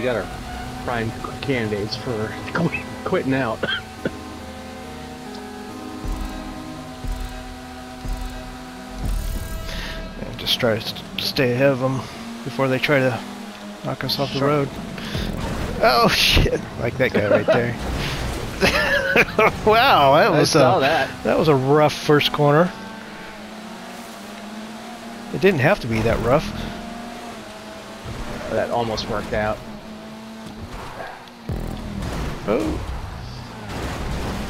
we got our prime candidates for quit- quitting out. And just try to st- stay ahead of them before they try to knock us off the Sure. road. Oh shit! Like that guy right there. wow, that I was saw a that. that was a rough first corner. It didn't have to be that rough. That almost worked out. Oh,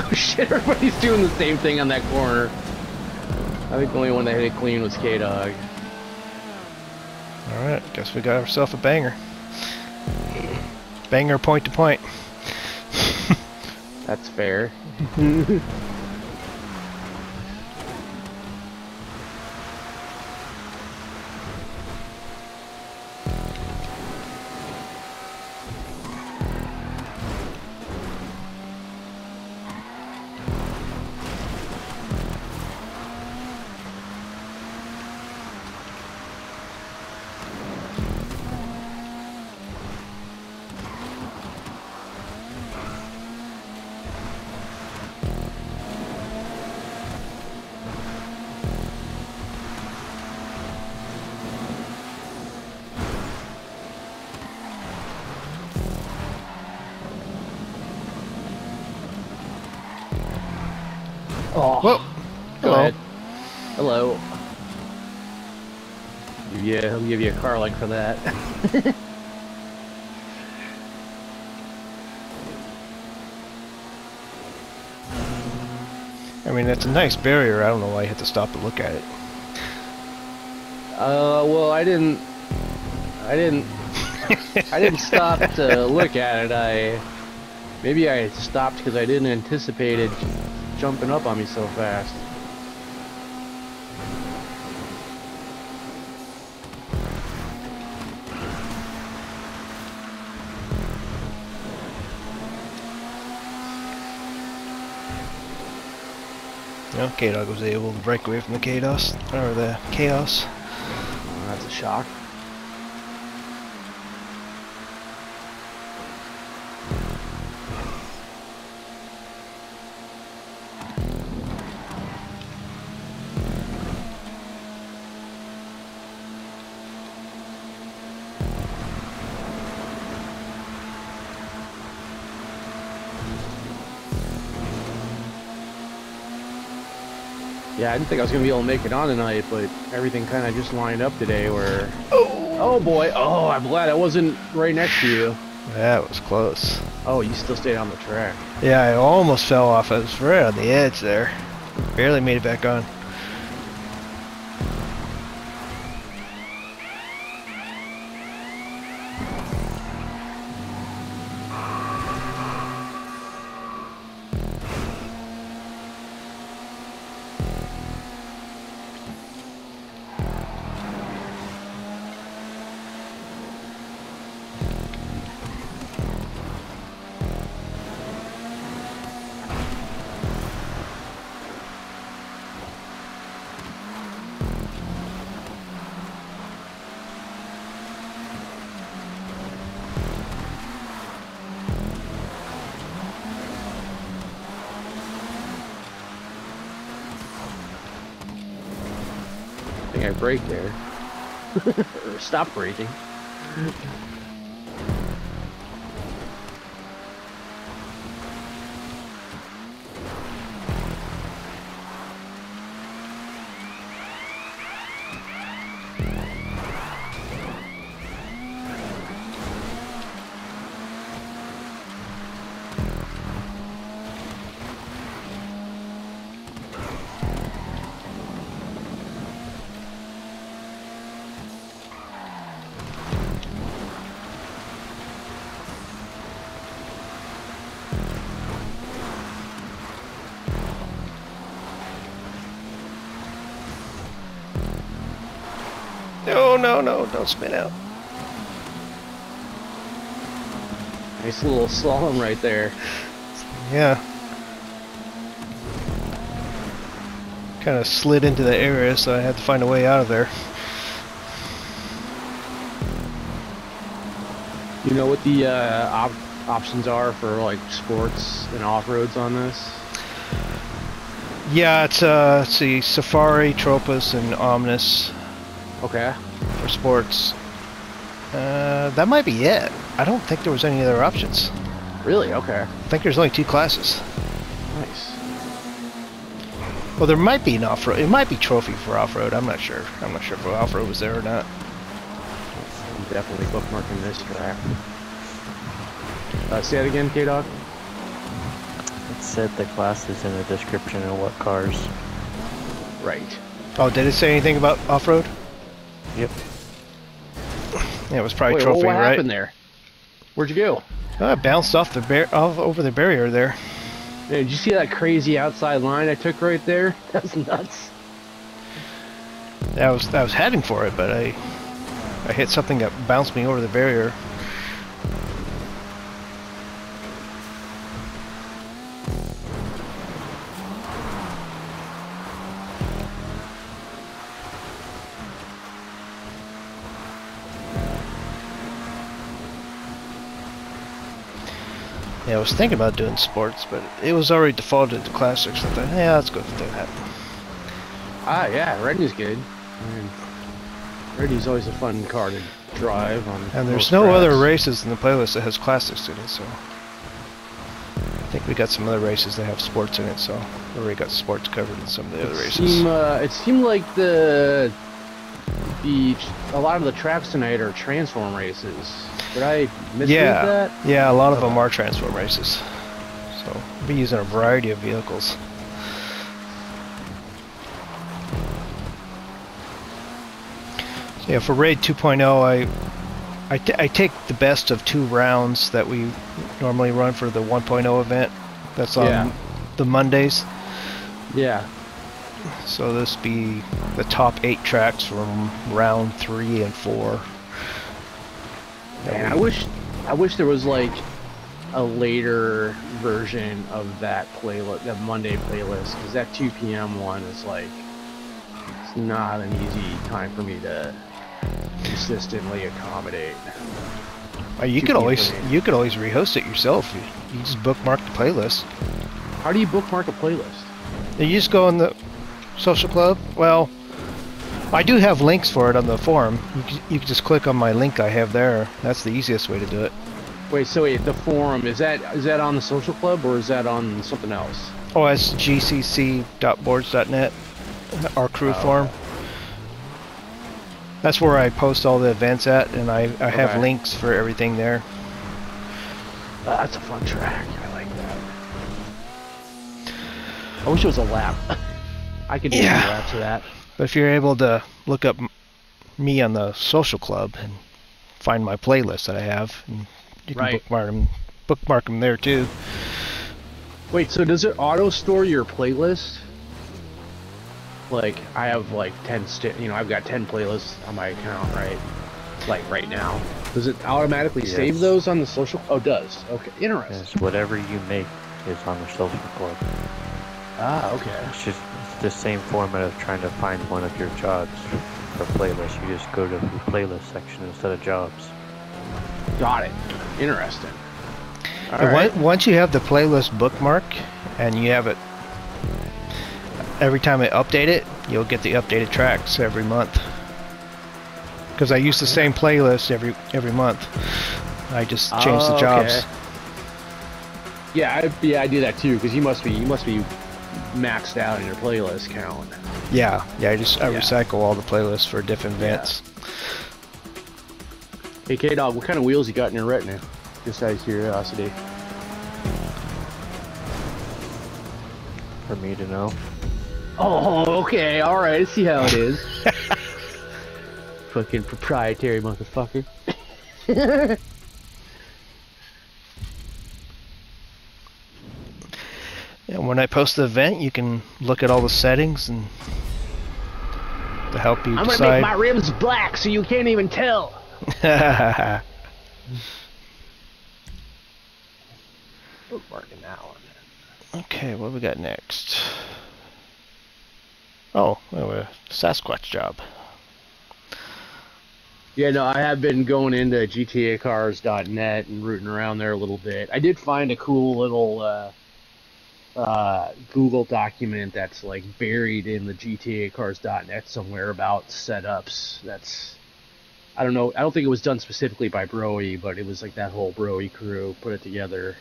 Oh shit, everybody's doing the same thing on that corner. I think the only one that hit it clean was K-Dog. all right. Guess we got ourselves a banger. Banger point to point. That's fair. Oh, Whoa! go Hello. ahead. Hello. Yeah, he'll give you a car like for that. I mean, that's a nice barrier. I don't know why you had to stop to look at it. Uh, well, I didn't. I didn't. I didn't stop to look at it. I maybe I stopped because I didn't anticipate it jumping up on me so fast. Know, K-Dog was able to break away from the chaos, or the chaos. That's a shock. Yeah, I didn't think I was gonna be able to make it on tonight, but everything kind of just lined up today. Where oh oh, boy, oh I'm glad I wasn't right next to you. That was close. Oh, you still stayed on the track. Yeah, I almost fell off. I was right on the edge there. Barely made it back on. Think I braked there. or stopped braking. No, no, don't spin out. Nice little slalom right there. Yeah. Kind of slid into the area, so I had to find a way out of there. You know what the uh, op options are for like sports and off roads on this? Yeah, it's uh, let's see, Safari, Tropos, and Omnis Okay. for sports. Uh, that might be it. I don't think there was any other options. Really? Okay. I think there's only two classes. Nice. Well, there might be an off-road. It might be trophy for off-road. I'm not sure. I'm not sure if off-road was there or not. I'm definitely bookmarking this track. Uh, say it again, K Dog. It said the classes in the description and what cars. Right. Oh, did it say anything about off-road? Yep. Yeah, it was probably Wait, trophy, what right? happened there? Where'd you go? Uh, oh, it bounced off the bar- off over the barrier there. Man, did you see that crazy outside line I took right there? That's nuts. I was I was heading for it, but I I hit something that bounced me over the barrier. Yeah, I was thinking about doing sports, but it was already defaulted to classics. I thought, yeah, let's go with that. Ah, yeah, Retinue's good. I mean, Retinue's always a fun car to drive on. And there's no other races in the playlist that has classics in it, so I think we got some other races that have sports in it, so we already got sports covered in some of the other races. seem, uh, it seemed like the the a lot of the tracks tonight are transform races. Did I misread Yeah, that? yeah, a lot of them are transform races. So we'll be using a variety of vehicles. So yeah, for raid 2.0, I I, t- I take the best of two rounds that we normally run for the 1.0 event. That's on Yeah. the Mondays. Yeah. So this be the top eight tracks from round three and four. Man, I wish I wish there was like a later version of that playlist, that Monday playlist, because that 2 p.m. one is like it's not an easy time for me to consistently accommodate. Uh, you could always you could always rehost it yourself. You, you just bookmark the playlist. How do you bookmark a playlist? You just go in the social club. Well, I do have links for it on the forum. You can, you can just click on my link I have there. That's the easiest way to do it. Wait, so wait, the forum is that is that on the social club or is that on something else? Oh, it's gcc.boards.net, our crew Oh, forum. That's where I post all the events at, and I, I have Okay. links for everything there. That's a fun track. I like that. I wish it was a lap. I could do Yeah. a lap to that. But if you're able to look up me on the social club and find my playlist that I have, and you can Right. bookmark them, bookmark them there too. Wait, so does it auto store your playlist? Like I have like ten, sti- you know, I've got ten playlists on my account, right? Like right now. Does it automatically save those on the social? Oh, it does. Okay, interesting. Yes, whatever you make is on the social club. Ah, okay. It's just it's the same format of trying to find one of your jobs for playlist. You just go to the playlist section instead of jobs. Got it. Interesting. All right. once you have the playlist bookmark and you have it every time I update it, you'll get the updated tracks every month. Because I use the same playlist every every month. I just change Oh, the jobs. okay. Yeah, I, yeah, I do that too. Because you must be, you must be maxed out in your playlist count. Yeah, yeah. I just I Yeah. recycle all the playlists for different Yeah. events. Hey, K Dog, what kind of wheels you got in your retinue? Just out of curiosity. For me to know. Oh, okay, all right. I see how it is. Fucking proprietary motherfucker. And when I post the event, you can look at all the settings and to help you I'm gonna make my rims black so you can't even tell. Bookmarking that one. okay, what we got next? Oh, oh, a Sasquatch job. Yeah, no, I have been going into GTAcars.net and rooting around there a little bit. I did find a cool little uh, uh, Google document that's like buried in the GTAcars.net somewhere about setups. That's I don't know. I don't think it was done specifically by Broughy, but it was like that whole Broughy crew put it together.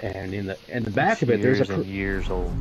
And in the in the back of it, there's a years old.